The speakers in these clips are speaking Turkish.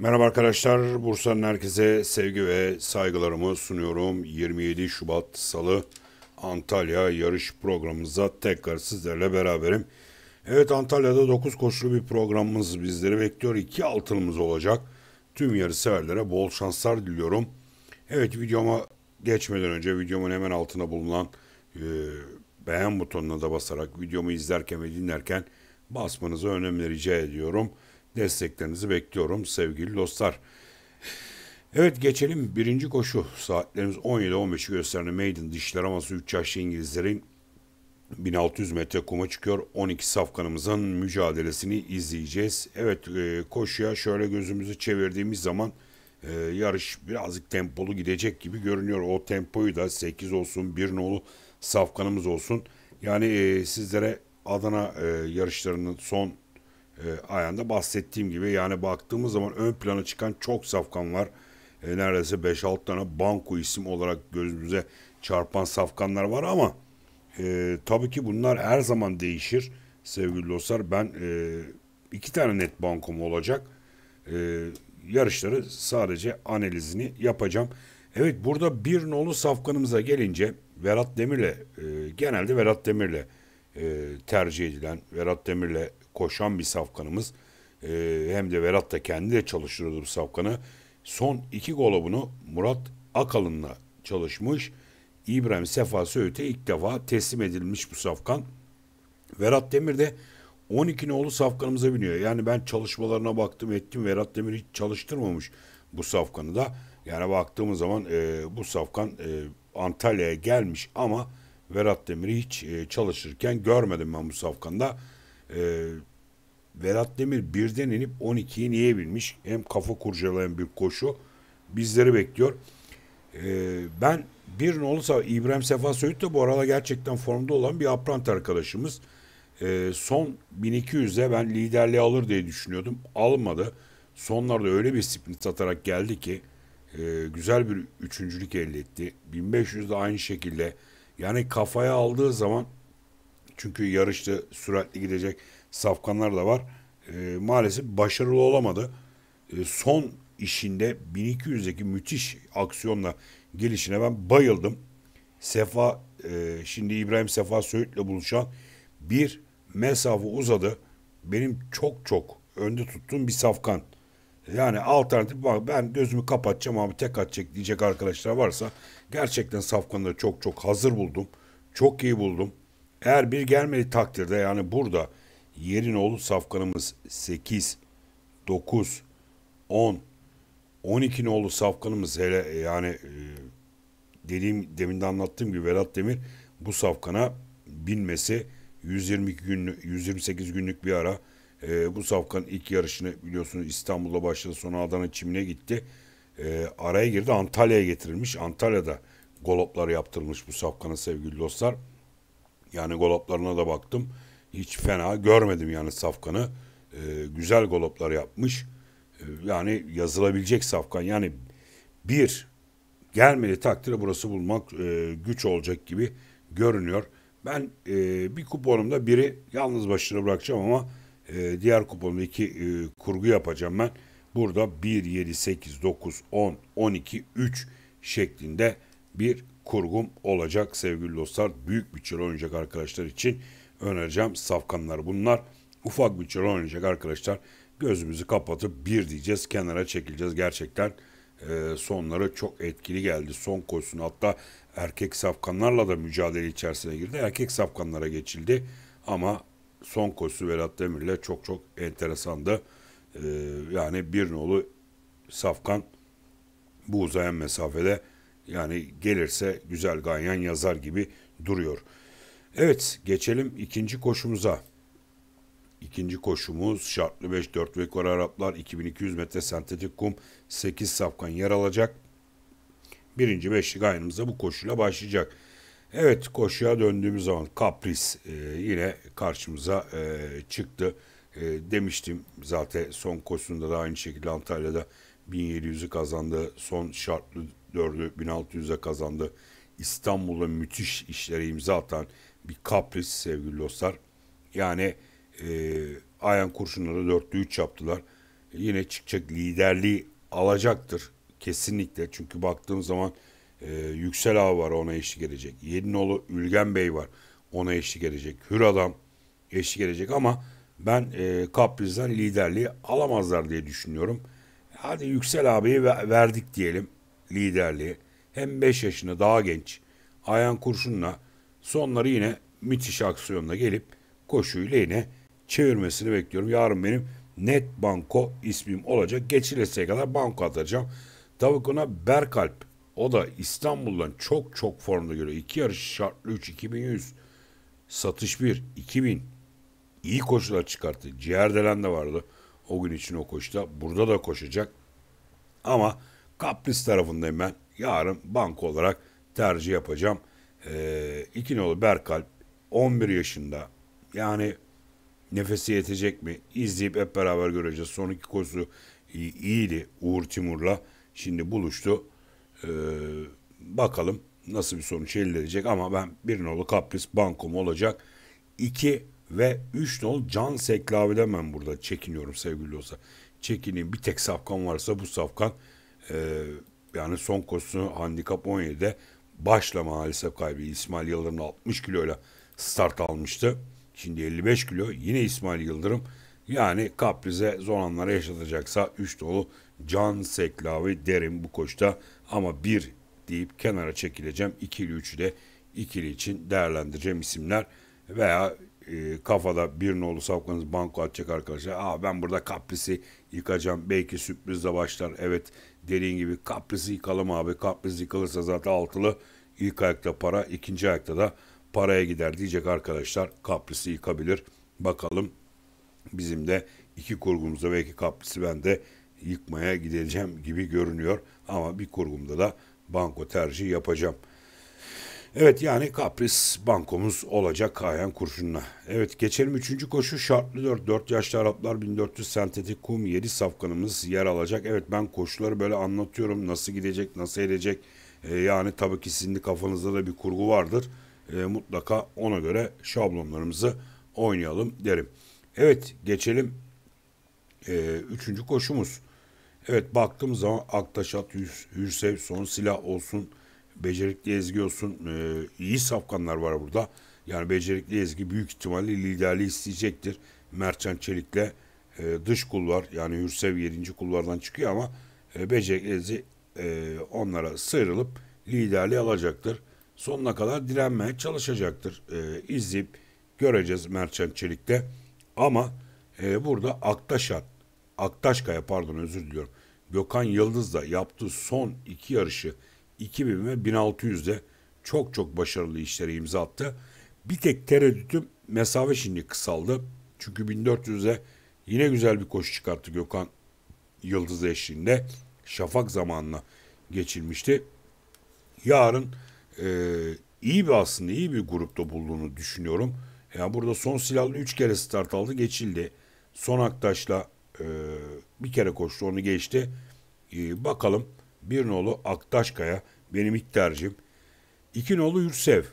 Merhaba arkadaşlar, Bursa'nın herkese sevgi ve saygılarımı sunuyorum. 27 Şubat Salı Antalya yarış programımızda tekrar sizlerle beraberim. Evet Antalya'da 9 koşulu bir programımız bizleri bekliyor. 2 altınımız olacak. Tüm yarış severlere bol şanslar diliyorum. Evet videoma geçmeden önce videomun hemen altına bulunan e, beğen butonuna da basarak videomu izlerken ve dinlerken basmanızı önemli rica ediyorum. Desteklerinizi bekliyorum sevgili dostlar. Evet geçelim birinci koşu. Saatlerimiz 17-15'i gösteren Maiden dişler aması 3 yaşlı İngilizlerin 1600 metre kuma çıkıyor. 12 safkanımızın mücadelesini izleyeceğiz. Evet e, koşuya şöyle gözümüzü çevirdiğimiz zaman e, yarış birazcık tempolu gidecek gibi görünüyor. O tempoyu da 8 olsun, 1 nolu safkanımız olsun. Yani e, sizlere Adana yarışlarının son e, ayağında bahsettiğim gibi yani baktığımız zaman ön plana çıkan çok safkan var. E, neredeyse 5-6 tane banko isim olarak gözümüze çarpan safkanlar var ama e, tabii ki bunlar her zaman değişir sevgili dostlar. Ben e, iki tane net bankom olacak. E, yarışları sadece analizini yapacağım. Evet burada bir nolu safkanımıza gelince Verat Demir'le e, genelde Verat Demir'le e, tercih edilen Verat Demir'le koşan bir safkanımız. E, hem de Verat da kendi de çalıştırıyordu bu safkanı. Son iki golobunu Murat Akalın'la çalışmış. İbrahim Sefa Söğüt'e ilk defa teslim edilmiş bu safkan. Verat Demir de 12 nolu safkanımıza biniyor. Yani ben çalışmalarına baktım ettim. Verat Demir hiç çalıştırmamış bu safkanı da. Yani baktığımız zaman e, bu safkan e, Antalya'ya gelmiş ama Verat Demir'i hiç e, çalışırken görmedim ben bu safkanda. E, Vedat Demir birden inip 12'yi niye bilmiş? Hem kafa kurcalayan bir koşu bizleri bekliyor. Ee, ben bir olursa İbrahim Sefa Söğüt de bu arada gerçekten formda olan bir aprant arkadaşımız. Ee, son 1200'de ben liderliği alır diye düşünüyordum. Almadı. Sonlarda öyle bir sprint satarak geldi ki e, güzel bir üçüncülük elde etti. 1500'de aynı şekilde yani kafaya aldığı zaman çünkü yarışta süratli gidecek safkanlar da var. E, maalesef başarılı olamadı. E, son işinde 1200'deki müthiş aksiyonla gelişine ben bayıldım. Sefa e, şimdi İbrahim Sefa Söğüt'le buluşan bir mesafe uzadı. Benim çok çok önde tuttuğum bir safkan. Yani alternatif bak ben gözümü kapatacağım abi tek atacak diyecek arkadaşlar varsa gerçekten safkanları çok çok hazır buldum. Çok iyi buldum. Eğer bir gelmedi takdirde yani burada yerin oğlu safkanımız 8, 9, 10, 12 nolu safkanımız hele yani e, dediğim demin de anlattığım gibi Vedat Demir bu safkana binmesi 122 günlük 128 günlük bir ara e, bu safkan ilk yarışını biliyorsunuz İstanbul'da başladı sonra Adana Çimine gitti. E, araya girdi Antalya'ya getirilmiş. Antalya'da goloplar yaptırılmış bu safkanın sevgili dostlar. Yani goloplarına da baktım. Hiç fena görmedim yani Safkan'ı. E, güzel goloplar yapmış. E, yani yazılabilecek Safkan. Yani bir gelmedi takdirde burası bulmak e, güç olacak gibi görünüyor. Ben e, bir kuponumda biri yalnız başına bırakacağım ama e, diğer kuponumda iki e, kurgu yapacağım ben. Burada 1, 7, 8, 9, 10, 12, 3 şeklinde bir kurgum olacak sevgili dostlar. Büyük bütçeli oynayacak arkadaşlar için önereceğim safkanlar bunlar. Ufak bütçeli oynayacak arkadaşlar gözümüzü kapatıp bir diyeceğiz kenara çekileceğiz. Gerçekten e, sonları çok etkili geldi. Son koşusunu hatta erkek safkanlarla da mücadele içerisine girdi. Erkek safkanlara geçildi ama son koşusu Vedat Demir'le çok çok enteresandı. E, yani bir nolu safkan bu uzayan mesafede yani gelirse güzel ganyan yazar gibi duruyor. Evet geçelim ikinci koşumuza. İkinci koşumuz şartlı 5 4 rekor Araplar 2200 metre sentetik kum 8 safkan yer alacak. Birinci beşli gayrımıza bu koşuyla başlayacak. Evet koşuya döndüğümüz zaman Kapris e, yine karşımıza e, çıktı. E, demiştim zaten son koşusunda da aynı şekilde Antalya'da 1700'ü kazandı. Son şartlı 4'ü 1600'e kazandı. İstanbul'da müthiş işlere imza atan bir kapris sevgili dostlar. Yani e, Ayan kurşunları 4'lü 3 yaptılar. yine çıkacak liderliği alacaktır. Kesinlikle çünkü baktığım zaman e, Yüksel Ağa var ona eşlik edecek. Yedinoğlu Ülgen Bey var ona eşlik edecek. Hür Adam eşlik edecek ama ben e, Kapriz'den liderliği alamazlar diye düşünüyorum. Hadi Yüksel abiye verdik diyelim liderliği. Hem 5 yaşında daha genç. Ayhan Kurşun'la sonları yine müthiş aksiyonla gelip koşuyla yine çevirmesini bekliyorum. Yarın benim net banko ismim olacak. Geçileseye kadar banko atacağım. Ona Berkalp. O da İstanbul'dan çok çok formda geliyor. İki yarış şartlı 3 2100 satış 1 2000 iyi koşular çıkarttı. Ciğerdelen de vardı o gün için o koşuda. Burada da koşacak. Ama Kapris tarafındayım ben. Yarın banko olarak tercih yapacağım. Ee, iki nolu Berkalp 11 yaşında. Yani nefesi yetecek mi? İzleyip hep beraber göreceğiz. Son iki koşusu iyiydi Uğur Timur'la. Şimdi buluştu. Ee, bakalım nasıl bir sonuç elde edecek ama ben bir nolu Kapris bankom olacak. 2 ve 3 nol Can Seklavi'den ben burada çekiniyorum sevgili olsa. Çekineyim bir tek safkan varsa bu safkan e, yani son koşusu handikap 17'de başla maalesef kaybı. İsmail Yıldırım 60 kiloyla start almıştı. Şimdi 55 kilo yine İsmail Yıldırım. Yani kaprize zor anları yaşatacaksa 3 dolu Can Seklavi derim bu koşta ama bir deyip kenara çekileceğim. İkili üçü de ikili için değerlendireceğim isimler veya e, kafada bir nolu savkanız banko atacak arkadaşlar. Aa ben burada kaprisi yıkacağım. Belki sürprizle başlar. Evet dediğin gibi kaprisi yıkalım abi. Kapris yıkılırsa zaten altılı ilk ayakta para, ikinci ayakta da paraya gider diyecek arkadaşlar. Kaprisi yıkabilir. Bakalım bizim de iki kurgumuzda belki kaprisi ben de yıkmaya gideceğim gibi görünüyor. Ama bir kurgumda da banko tercih yapacağım. Evet yani kapris bankomuz olacak Kayan Kurşun'la. Evet geçelim üçüncü koşu şartlı 4. 4 yaşlı Araplar 1400 sentetik kum 7 safkanımız yer alacak. Evet ben koşuları böyle anlatıyorum nasıl gidecek nasıl edecek. Ee, yani tabii ki sizin de kafanızda da bir kurgu vardır. Ee, mutlaka ona göre şablonlarımızı oynayalım derim. Evet geçelim ee, üçüncü koşumuz. Evet baktığımız zaman Aktaş At, Hürsev, Son Silah olsun becerikli Ezgi olsun e, iyi safkanlar var burada. Yani becerikli Ezgi büyük ihtimalle liderliği isteyecektir. Mertcan Çelik'le e, dış kulvar yani Hürsev 7. kulvardan çıkıyor ama e, becerikli Ezgi e, onlara sıyrılıp liderliği alacaktır. Sonuna kadar direnmeye çalışacaktır. E, izleyip göreceğiz Mertcan Çelik'te. Ama e, burada Aktaşat, Aktaşkaya pardon özür diliyorum. Gökhan Yıldız da yaptığı son iki yarışı 2000 ve 1600'de çok çok başarılı işlere imza attı. Bir tek tereddütüm mesafe şimdi kısaldı. Çünkü 1400'de yine güzel bir koşu çıkarttı Gökhan Yıldız eşliğinde. Şafak zamanına geçilmişti. Yarın e, iyi bir aslında iyi bir grupta bulduğunu düşünüyorum. Yani burada son silahlı 3 kere start aldı geçildi. Son Aktaş'la e, bir kere koştu onu geçti. E, bakalım bir nolu Aktaşkaya benim ilk tercihim. İki nolu Yursev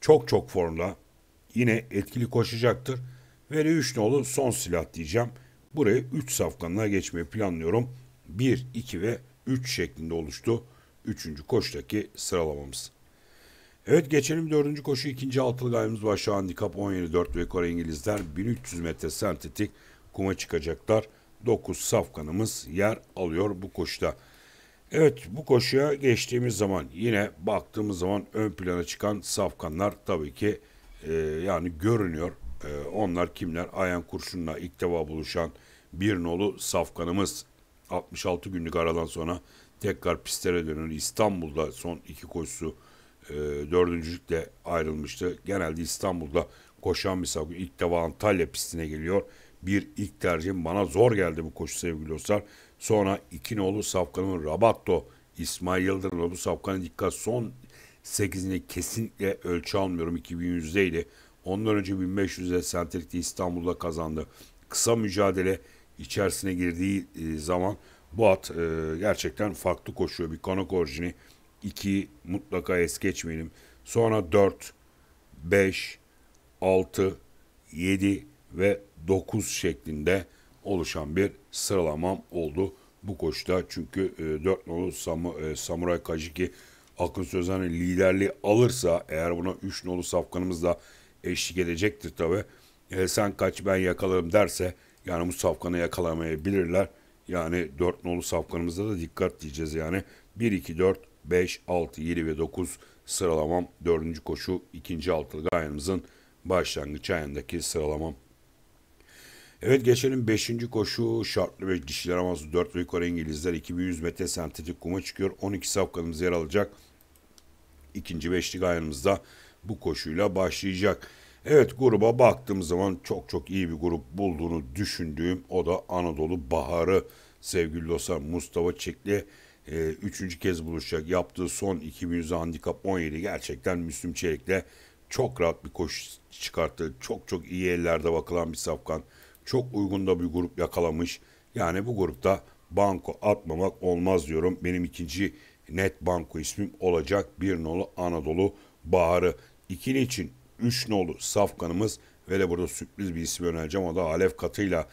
çok çok formda. Yine etkili koşacaktır. Ve üç nolu son silah diyeceğim. Buraya 3 safkanlığa geçmeyi planlıyorum. 1, 2 ve 3 şeklinde oluştu. Üçüncü koştaki sıralamamız. Evet geçelim dördüncü koşu. ikinci altılı gayemiz var. Şu handikap 17-4 ve Kore İngilizler 1300 metre sentetik kuma çıkacaklar. 9 safkanımız yer alıyor bu koşuda. Evet bu koşuya geçtiğimiz zaman yine baktığımız zaman ön plana çıkan safkanlar tabii ki e, yani görünüyor. E, onlar kimler? Ayan Kurşun'la ilk defa buluşan bir nolu safkanımız 66 günlük aradan sonra tekrar pistlere dönüyor. İstanbul'da son iki koşusu e, dördüncülükle ayrılmıştı. Genelde İstanbul'da koşan bir safkan ilk defa Antalya pistine geliyor. Bir ilk tercihim bana zor geldi bu koşu sevgili dostlar. Sonra iki nolu Safkan'ın Rabatto İsmail Yıldırım'la bu Safkan'ın dikkat son 8'inde kesinlikle ölçü almıyorum 2100'deydi. Ondan önce 1500'de Sentrik'te İstanbul'da kazandı. Kısa mücadele içerisine girdiği e, zaman bu at e, gerçekten farklı koşuyor. Bir kanok orijini 2 mutlaka es geçmeyelim. Sonra 4, 5, 6, 7 ve 9 şeklinde oluşan bir sıralamam oldu bu koşuda. Çünkü e, 4 nolu Sam e, Samuray Kajiki Akın Sözen'in liderliği alırsa eğer buna 3 nolu safkanımız da eşlik edecektir tabi. E, sen kaç ben yakalarım derse yani bu safkanı yakalamayabilirler. Yani 4 nolu safkanımızda da dikkat diyeceğiz yani. 1, 2, 4, 5, 6, 7 ve 9 sıralamam. 4. koşu 2. altılı ayağımızın başlangıç ayındaki sıralamam. Evet geçelim 5. koşu şartlı ve dişiler aması 4 ve yukarı İngilizler 2100 metre sentetik kuma çıkıyor. 12 safkanımız yer alacak. İkinci beşlik ayağımızda bu koşuyla başlayacak. Evet gruba baktığımız zaman çok çok iyi bir grup bulduğunu düşündüğüm o da Anadolu Baharı sevgili dostlar Mustafa Çekli e, üçüncü kez buluşacak. Yaptığı son 2100 handikap 17 gerçekten Müslüm Çelik'le çok rahat bir koşu çıkarttı. Çok çok iyi ellerde bakılan bir safkan. Çok uygun da bir grup yakalamış. Yani bu grupta banko atmamak olmaz diyorum. Benim ikinci net banko ismim olacak. Bir nolu Anadolu Baharı. İkili için 3 nolu safkanımız ve de burada sürpriz bir isim önereceğim. O da Alev Katı'yla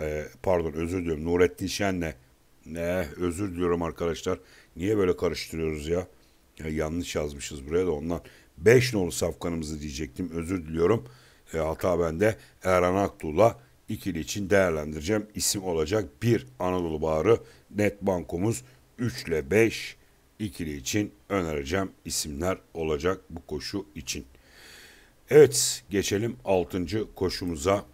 e, pardon özür diliyorum Nurettin Şen'le ne özür diliyorum arkadaşlar. Niye böyle karıştırıyoruz ya? ya yanlış yazmışız buraya da ondan. 5 nolu safkanımızı diyecektim. Özür diliyorum. E, hata bende. Erhan Aktuğ'la ikili için değerlendireceğim. İsim olacak 1 Anadolu Baharı net bankomuz 3 ile 5 ikili için önereceğim isimler olacak bu koşu için. Evet geçelim 6. koşumuza.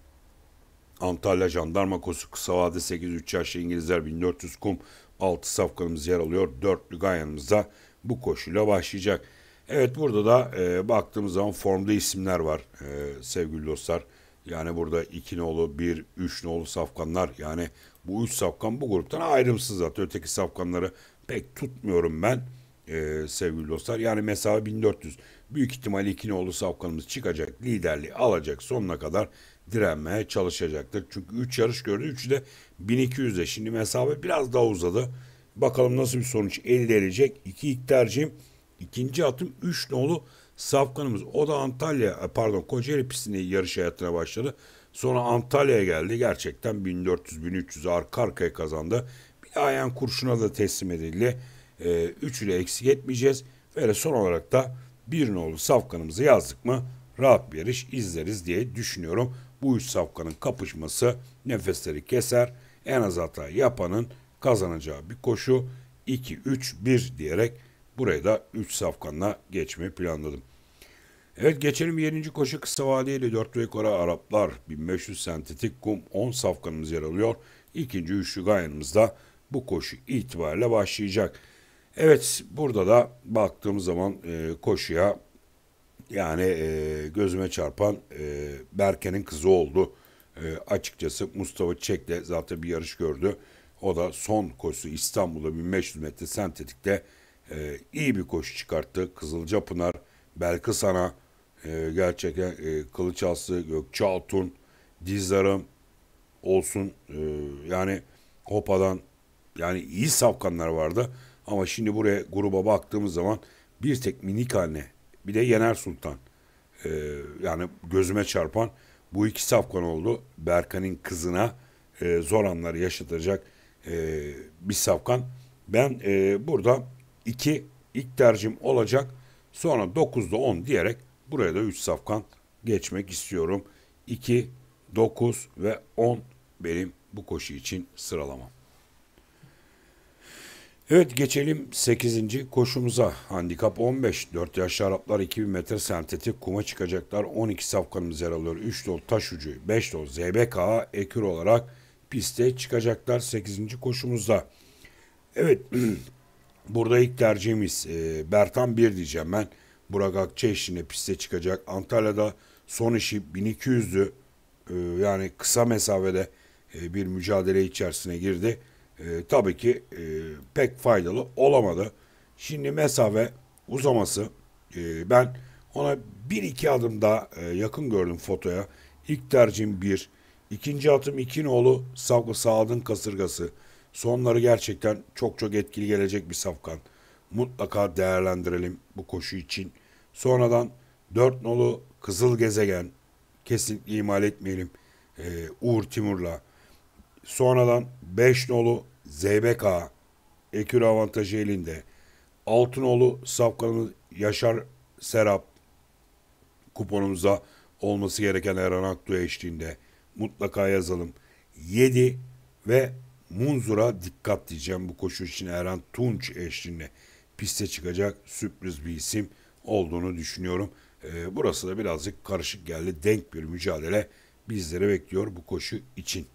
Antalya Jandarma Kosu kısa vade 8-3 yaşlı İngilizler 1400 kum 6 safkanımız yer alıyor. Dörtlü Ganyan'ımızda bu koşuyla başlayacak. Evet burada da e, baktığımız zaman formda isimler var e, sevgili dostlar. Yani burada 2 nolu, 1, 3 nolu safkanlar yani bu 3 safkan bu gruptan ayrımsız zaten. Öteki safkanları pek tutmuyorum ben e, sevgili dostlar. Yani mesafe 1400. Büyük ihtimal 2 nolu safkanımız çıkacak, liderliği alacak sonuna kadar direnmeye çalışacaktır. Çünkü 3 yarış gördü. 3'ü de 1200'de. Şimdi mesafe biraz daha uzadı. Bakalım nasıl bir sonuç elde edecek. İki ilk tercihim. İkinci atım 3 nolu Safkanımız. O da Antalya e, pardon Kocaeli pistinde yarış hayatına başladı. Sonra Antalya'ya geldi. Gerçekten 1400-1300 arka arkaya kazandı. Bir ayağın kurşuna da teslim edildi. Ee, üçü de eksik etmeyeceğiz. Ve son olarak da bir nolu safkanımızı yazdık mı rahat bir yarış izleriz diye düşünüyorum. Bu üç safkanın kapışması nefesleri keser. En az hata yapanın kazanacağı bir koşu 2-3-1 diyerek buraya da 3 safkanla geçmeyi planladım. Evet geçelim 7. koşu kısa vadeli 4 ve yukarı Araplar 1500 sentetik kum 10 safkanımız yer alıyor. İkinci üçlü gayanımızda bu koşu itibariyle başlayacak. Evet burada da baktığımız zaman e, koşuya yani e, gözüme çarpan e, Berke'nin kızı oldu. E, açıkçası Mustafa Çek'le zaten bir yarış gördü. O da son koşusu İstanbul'da 1500 metre sentetikte e, iyi bir koşu çıkarttı. Kızılcapınar, Belkısana, e, gerçekten e, Kılıç Aslı, Gökçe Altun, Dizdarım olsun. E, yani Hopa'dan yani iyi safkanlar vardı. Ama şimdi buraya gruba baktığımız zaman bir tek minik haline bir de Yener Sultan. Ee, yani gözüme çarpan bu iki safkan oldu. Berkan'ın kızına e, zor anlar yaşatacak e, bir safkan. Ben e, burada iki ilk tercihim olacak. Sonra 9'da 10 diyerek buraya da 3 safkan geçmek istiyorum. 2, 9 ve 10 benim bu koşu için sıralamam. Evet geçelim 8. koşumuza. Handikap 15. 4 yaşlı Araplar 2000 metre sentetik kuma çıkacaklar. 12 safkanımız yer alıyor. 3 dol taş ucu, 5 dol ZBK ekür olarak piste çıkacaklar 8. koşumuzda. Evet burada ilk tercihimiz e, Bertan 1 diyeceğim ben. Burak Akça eşliğinde piste çıkacak. Antalya'da son işi 1200'dü. E, yani kısa mesafede e, bir mücadele içerisine girdi e, tabii ki e, pek faydalı olamadı. Şimdi mesafe uzaması e, ben ona bir iki adım daha e, yakın gördüm fotoya. İlk tercihim bir. İkinci atım iki nolu Savgı Saad'ın kasırgası. Sonları gerçekten çok çok etkili gelecek bir safkan. Mutlaka değerlendirelim bu koşu için. Sonradan dört nolu Kızıl Gezegen kesinlikle imal etmeyelim. Ee, Uğur Timur'la sonradan 5 nolu ZBK ekür avantajı elinde. Altınoğlu Safkan'ın Yaşar Serap kuponumuza olması gereken Erhan Aktu eşliğinde mutlaka yazalım. 7 ve Munzur'a dikkat diyeceğim bu koşu için Erhan Tunç eşliğinde piste çıkacak sürpriz bir isim olduğunu düşünüyorum. Ee, burası da birazcık karışık geldi. Denk bir mücadele bizleri bekliyor bu koşu için.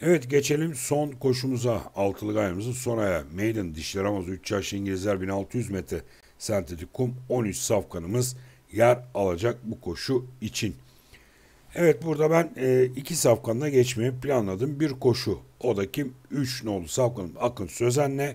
Evet geçelim son koşumuza. Altılı gayamızın son ayağı. Maiden dişler Ramazı 3 yaş İngilizler 1600 metre sentetik kum 13 safkanımız yer alacak bu koşu için. Evet burada ben e, iki safkanla geçmeyi planladım. Bir koşu o da kim? 3 nolu safkanım Akın Sözen'le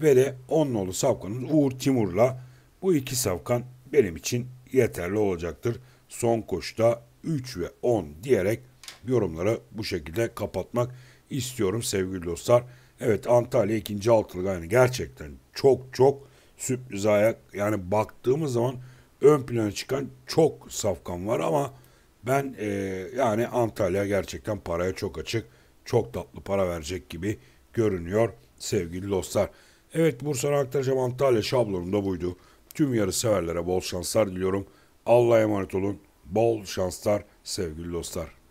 ve de 10 nolu safkanımız Uğur Timur'la bu iki safkan benim için yeterli olacaktır. Son koşuda 3 ve 10 diyerek yorumları bu şekilde kapatmak istiyorum sevgili dostlar. Evet Antalya ikinci altılı yani gerçekten çok çok sürpriz ayak. Yani baktığımız zaman ön plana çıkan çok safkan var ama ben e, yani Antalya gerçekten paraya çok açık. Çok tatlı para verecek gibi görünüyor sevgili dostlar. Evet Bursa'na aktaracağım Antalya şablonum da buydu. Tüm yarı severlere bol şanslar diliyorum. Allah'a emanet olun. Bol şanslar sevgili dostlar.